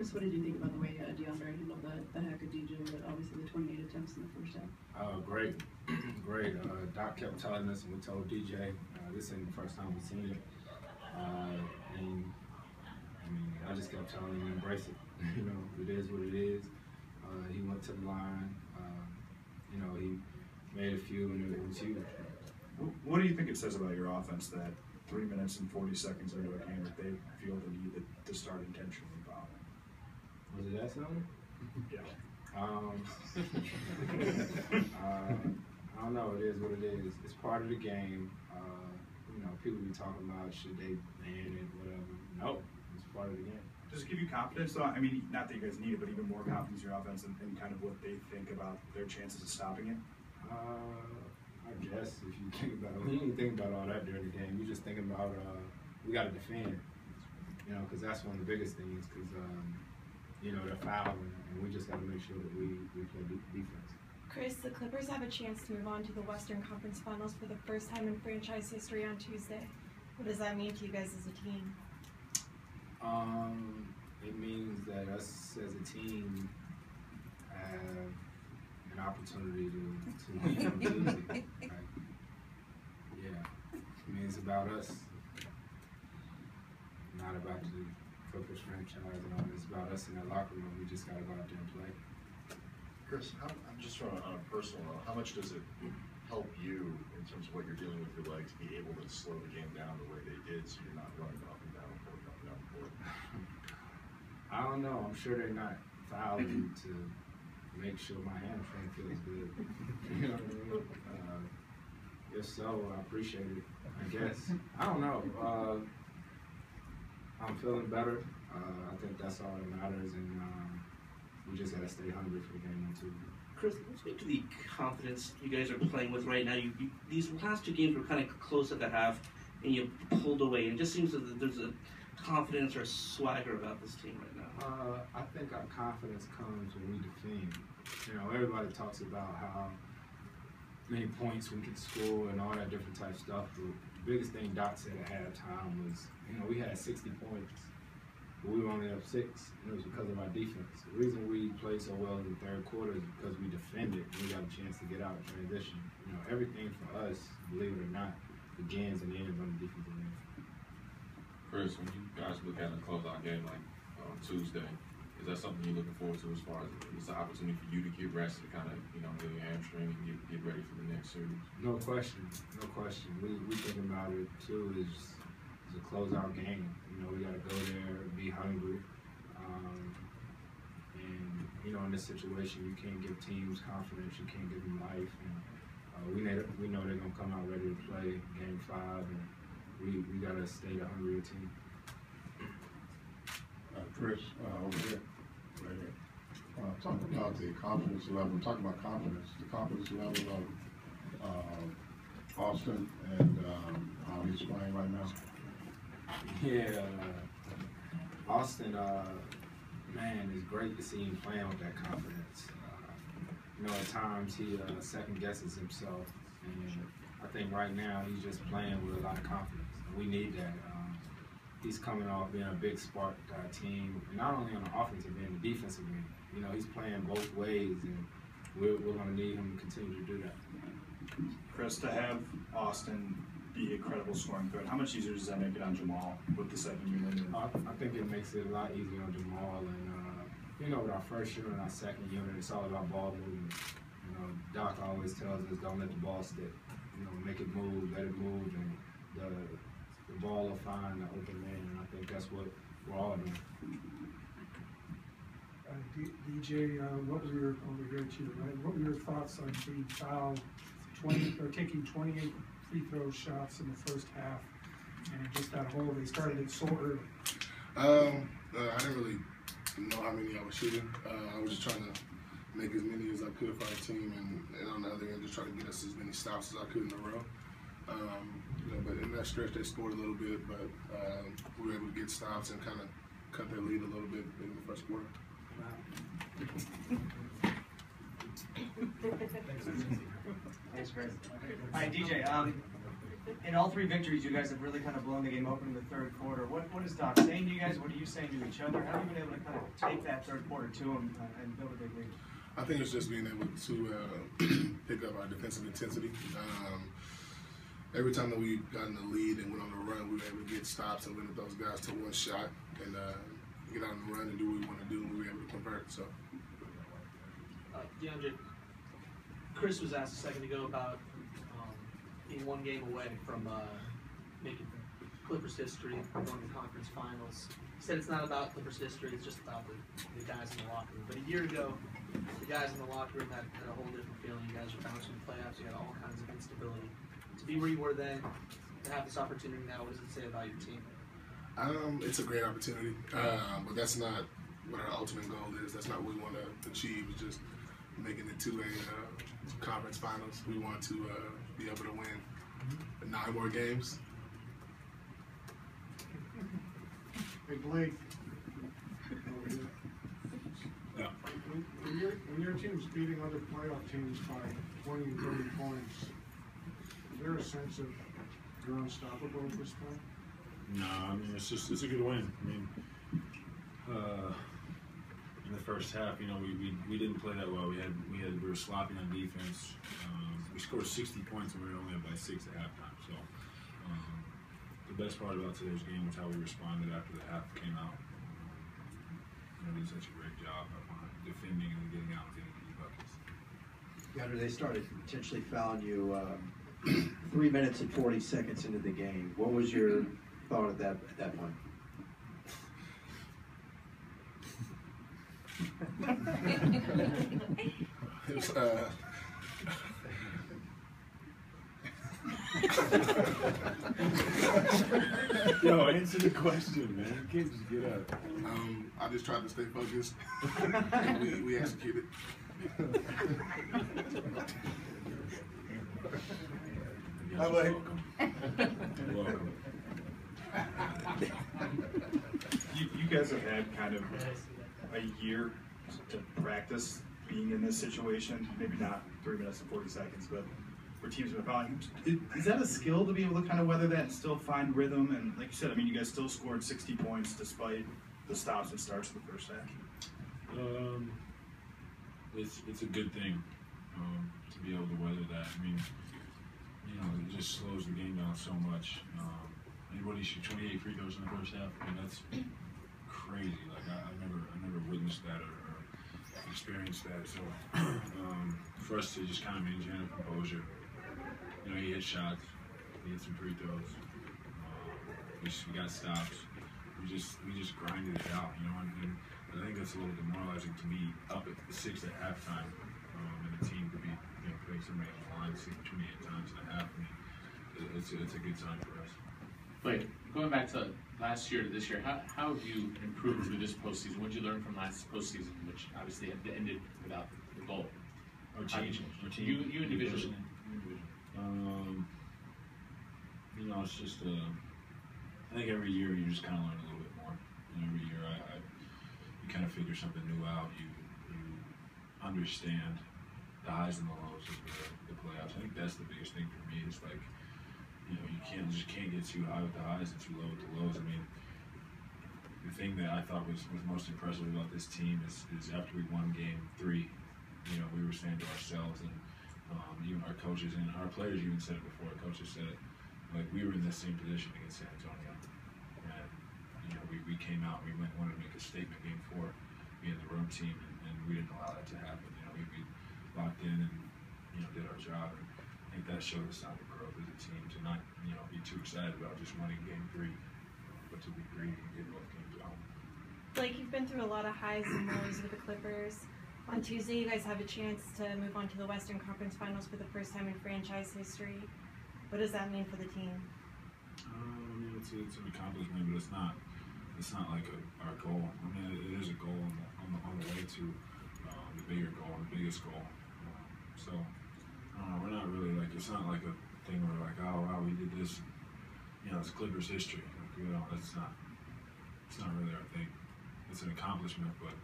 Chris, what did you think about the way uh, DeAndre handled the, the hack of DJ, but obviously the 28 attempts in the first half? Uh, great, great. Uh, Doc kept telling us, and we told DJ, uh, this ain't the first time we've seen it. Uh, and I mean, I just kept telling him embrace it. you know, it is what it is. Uh, he went to the line. Uh, you know, he made a few, and it was huge. What do you think it says about your offense that three minutes and 40 seconds into a game that they feel the need to, to start intentionally fouling? Was it that something? Yeah. Um, uh, I don't know. It is what it is. It's part of the game. Uh, you know, people be talking about should they ban it, whatever. No, it's part of the game. Does it give you confidence, So, I mean, not that you guys need it, but even more confidence in your offense and, and kind of what they think about their chances of stopping it? Uh, I guess if you think about it, when you think about all that during the game, you just thinking about uh, we got to defend. You know, because that's one of the biggest things. Because um, you know they're fouling, and we just got to make sure that we we play de- defense. Chris, the Clippers have a chance to move on to the Western Conference Finals for the first time in franchise history on Tuesday. What does that mean to you guys as a team? Um, it means that us as a team have an opportunity to, to win on Tuesday. Like, yeah, I mean it's about us, not about the Clippers franchise and all. It's about us in that locker room. We just gotta go out there and play. Chris, how, I'm just trying on a personal level, how much does it help you in terms of what you're dealing with your legs, be able to slow the game down the way they did, so you're not running up and down court, up and down court? I don't know. I'm sure they're not fouling to make sure my hamstring feels good. you know what I mean? Uh, if so, I appreciate it. I guess I don't know. Uh, I'm feeling better. Uh, I think that's all that matters, and um, we just gotta stay hungry for the game on Tuesday. Chris, let's speak to the confidence you guys are playing with right now. You, you, these last two games were kind of close at the half, and you pulled away. And it just seems that there's a confidence or swagger about this team right now. Uh, I think our confidence comes when we defend. You know, everybody talks about how many points we can score and all that different type of stuff. But biggest thing Doc said at halftime was, you know, we had 60 points, but we were only up six, and it was because of our defense. The reason we played so well in the third quarter is because we defended and we got a chance to get out and transition. You know, everything for us, believe it or not, begins and ends on the defensive end. Chris, when you guys look at a closeout game like on Tuesday, is that something you're looking forward to as far as it's an opportunity for you to get rested, kind of, you know, heal your hamstring and get, get ready for the next series? No question, no question. We we think about it too. Is is a closeout game. You know, we got to go there, be hungry, um, and you know, in this situation, you can't give teams confidence. You can't give them life. And uh, we know we know they're gonna come out ready to play game five, and we we gotta stay the hungrier team. Chris, uh, over here, right here. Uh, talk about the confidence level, talk about confidence, the confidence level of, uh, Austin and, um, how he's playing right now. Yeah, Austin, uh, man, it's great to see him playing with that confidence. Uh, you know, at times he uh, second guesses himself, and I think right now he's just playing with a lot of confidence. We need that. He's coming off being a big spark to our team, not only on the offensive end, the defensive end. You know, he's playing both ways, and we're, we're going to need him to continue to do that. Chris, to have Austin be a credible scoring threat, how much easier does that make it on Jamal with the second unit? And, I, I think it makes it a lot easier on Jamal and uh, you know with our first unit and our second unit, it's all about ball movement. You know, Doc always tells us don't let the ball stick. You know, make it move, let it move, and the the ball will find the open man. And I think that's what we're all doing. Uh, D- DJ, uh, what were your, over here to the right, what were your thoughts on being fouled twenty, or taking twenty-eight free throw shots in the first half? And just that whole, they started it so early. Um, uh, I didn't really know how many I was shooting. Uh, I was just trying to make as many as I could for our team, and, and on the other end, just try to get us as many stops as I could in a row. Um, you know, but in that stretch, they scored a little bit, but um, we were able to get stops and kind of cut their lead a little bit in the first quarter. Thanks, Chris. All right, DJ. Um, in all three victories, you guys have really kind of blown the game open in the third quarter. What, what is Doc saying to you guys? What are you saying to each other? How have you been able to kind of take that third quarter to him uh, and build a big lead? I think it's just being able to uh, pick up our defensive intensity. Um, every time that we got in the lead and went on the run, we were able to get stops and limit those guys to one shot and uh, get out on the run and do what we want to do, and we were able to convert. So. Uh, DeAndre, Chris was asked a second ago about um, being one game away from uh, making Clippers history, going to conference finals. He said it's not about Clippers history, it's just about the, the guys in the locker room. But a year ago, the guys in the locker room had, had a whole different feeling. You guys were bouncing the playoffs, you had all kinds of instability. To be where you were then, to have this opportunity now, what does it say about your team? Um, it's a great opportunity, uh, but that's not what our ultimate goal is. That's not what we want to achieve. It's just making it to a uh, conference finals. We want to uh, be able to win nine more games. Hey Blake. Yeah. When, when your, when your team's beating other playoff teams by twenty and thirty points, is there a sense of you're unstoppable at this point? No, I mean it's just it's a good win. I mean, uh, in the first half, you know, we, we, we didn't play that well. We had we had we were sloppy on defense. Um, we scored 60 points and we were only up by six at halftime. So um, the best part about today's game was how we responded after the half came out. Um, you know, we did such a great job of uh, defending and getting out and getting these buckets. Gunner, they started potentially fouling you um, three minutes and 40 seconds into the game. What was your thought at that at that point? It was, uh, Yo, answer the question, man. You can't just get up. um, I just tried to stay focused. and we, we executed. Hi, Blake. You're welcome. You, you guys have had kind of a year to practice being in this situation, maybe not three minutes and forty seconds, but where teams have been fouling. Is, is that a skill to be able to kind of weather that and still find rhythm? And like you said, I mean, you guys still scored sixty points despite the stops and starts of the first half. Um, it's it's a good thing um, to be able to weather that. I mean, you know, it just slows the game down so much. Um, you shoot 28 free throws in the first half? I mean, that's crazy. Like I, I never I never witnessed that or, or experienced that. So um, for us to just kind of maintain our composure, you know, he hit shots, he hit some free throws. Uh, we, just, we got stops. We just we just grinded it out, you know. And, and I think that's a little demoralizing to be up at six at halftime, um, and the team could be you know putting somebody on the line 28 times and a half. I mean, it's a, it's a good sign for us. But going back to last year to this year, how, how have you improved through this postseason? What did you learn from last postseason, which obviously ended without the goal? Our How did team, you- our team, You, you individually. Um, you know, it's just uh, I think every year you just kind of learn a little bit more. And every year I, I you kind of figure something new out. You you understand the highs and the lows of the, the playoffs. I think that's the biggest thing for me. Is like you know you can't just can't get too high with the highs and too low with the lows. I mean. The thing that I thought was, was most impressive about this team is, is after we won game three, you know, we were saying to ourselves and um, even our coaches and our players even said it before. Our coaches said it. Like we were in the same position against San Antonio, and you know we, we came out. We went wanted to make a statement game four, being the road team, and, and we didn't allow that to happen. You know we, we locked in and you know did our job. And I think that showed us of growth as a team to not you know be too excited about just winning game three, but to be greedy and get both games out. Blake, you've been through a lot of highs and lows with the Clippers. On Tuesday, you guys have a chance to move on to the Western Conference Finals for the first time in franchise history. What does that mean for the team? Um, I mean, it's, it's an accomplishment, but it's not. It's not like a, our goal. I mean, it, it is a goal on the, on the, on the way to um, the bigger goal, the biggest goal. Um, so, I don't know. We're not really like. It's not like a thing where like, oh wow, we did this. You know, it's Clippers history. Like, you know, that's not. It's not really our thing. It's an accomplishment, but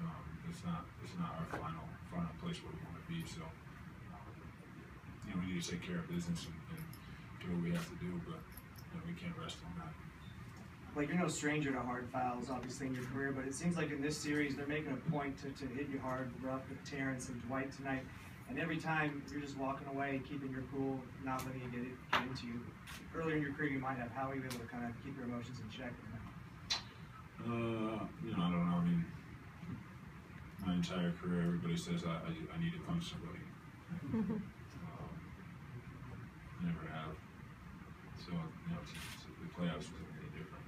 um, it's not. It's not our final final place where we want to be. So. Um, you know, we need to take care of business and, and do what we have to do, but, you know, we can't rest on that. Blake you're no stranger to hard fouls, obviously in your career, but it seems like in this series they're making a point to, to hit you hard, rough with Terrence and Dwight tonight. And every time you're just walking away, keeping your cool, not letting it get, it, get into you. Earlier in your career, you might have. How are you able to kind of keep your emotions in check? Uh, you know, I don't know. I mean, my entire career, everybody says I, I, I need to punch somebody. um, never have. So, you know, it's, the playoffs was any different.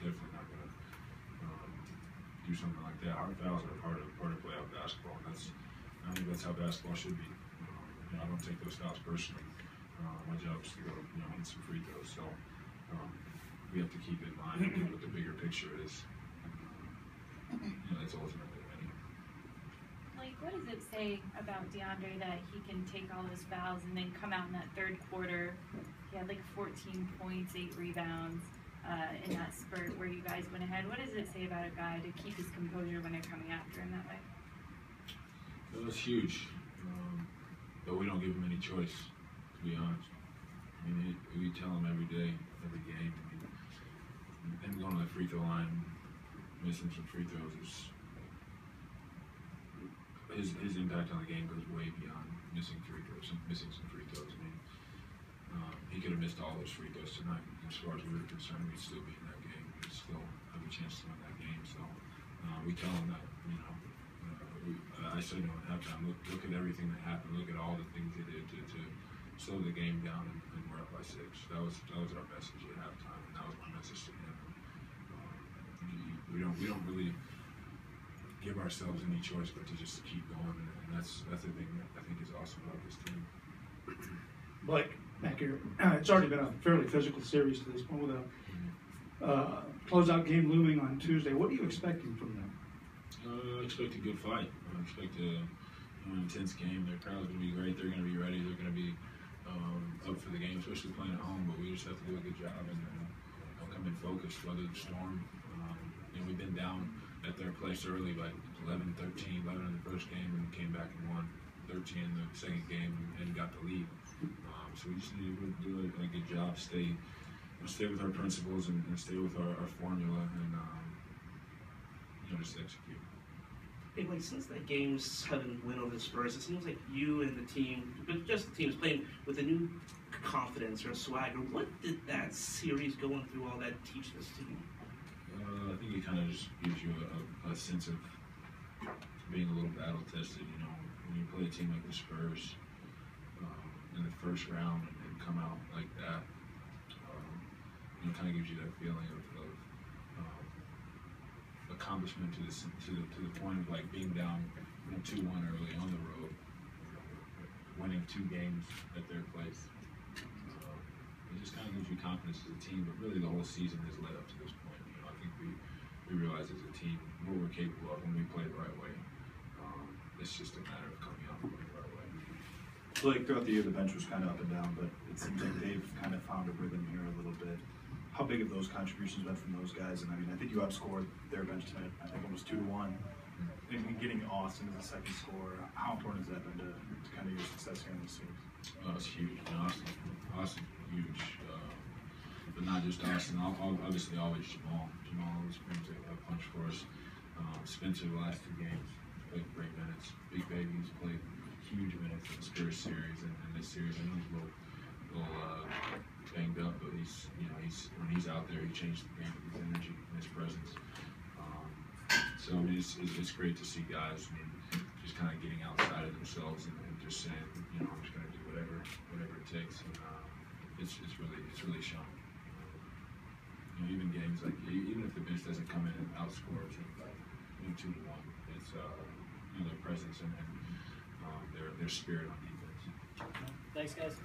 Definitely not gonna um, do something like that. Hard fouls are part of part of playoff basketball. And that's I think that's how basketball should be. Um, you know, I don't take those fouls personally. Uh, my job is to go, you know, hit some free throws. So um, we have to keep in mind what the bigger picture is. Um, you know, that's ultimately winning. Like, what does it say about DeAndre that he can take all those fouls and then come out in that third quarter? He had like 14 points, eight rebounds uh, in that spurt where you guys went ahead. What does it say about a guy to keep his composure when they're coming after him that way? It was huge, um, but we don't give him any choice, to be honest. I mean, we tell him every day, every game. I mean, him going to the free throw line, missing some free throws is his his impact on the game goes way beyond missing free throws, missing some free throws. I mean, um, he could have missed all those free throws tonight. As far as we were concerned, we'd still be in that game. We'd still have a chance to win that game. So uh, we tell him that, you know. Uh, I said don't have time. look, look at everything that happened. Look at all the things they did to, to slow the game down, and, and we're up by six. That was that was our message at halftime, and that was my message to him. Um, we don't we don't really give ourselves any choice but to just keep going, and, and that's that's the thing that I think is awesome about this team. Blake, back here. It's already been a fairly physical series to this point with a uh, closeout game looming on Tuesday. What are you expecting from them? Uh, I expect a good fight. I expect a know, intense game. Their crowd's going to be great. They're going to be ready. They're going to be um, up for the game, especially playing at home. But we just have to do a good job and uh, come in focused, weather the storm. Um, you know, we've been down at their place early by 11, 13, 11 in the first game, and came back and won 13 in the second game and, got the lead. Um, so we just need to do a, a good job, stay, stay with our principles and, and stay with our, our formula, and know, just execute. Hey, Blake since that game seven win over the Spurs, it seems like you and the team, but just the team, is playing with a new confidence or swagger. What did that series going through all that teach this team? Uh, I think it kind of just gives you a, a, sense of being a little battle tested. You know, when you play a team like the Spurs um, in the first round and, come out like that, um, you know, kind of gives you that feeling of, accomplishment to the to the to the point of like being down two one early on the road, winning two games at their place. It just kind of gives you confidence as a team, but really the whole season has led up to this point. You know, I think we we realize as a team what we're capable of when we play the right way. Um, it's just a matter of coming out the right way. Like throughout the year, the bench was kind of up and down, but it seems like they've kind of found a rhythm here a little bit. How big have those contributions been from those guys? And I mean, I think you outscored their bench tonight, I think almost two to one. And getting Austin as a second scorer, how important has that been to, to kind of your success here in the series? Oh, it's huge. And Austin, Austin, huge. Uh, but not just Austin. Obviously, always Jamal. Jamal always brings a, a punch for us. Um, Spencer, the last two games, played great minutes. Big Baby's played huge minutes in the Spurs series and, and this series. I a little, little uh, banged up, but he's, you know, he's when he's out there, he changes the game with his energy and his presence. Um, so I mean, it's, it's, great to see guys. I mean, just kind of getting outside of themselves and, and just saying, you know, I'm just going to do whatever, whatever it takes. And uh, it's, it's really, it's really shown. You know, even games like even if the bench doesn't come in and outscore team by you know, two to one, it's uh, you know their presence and, and um, their their spirit on defense. Thanks, guys.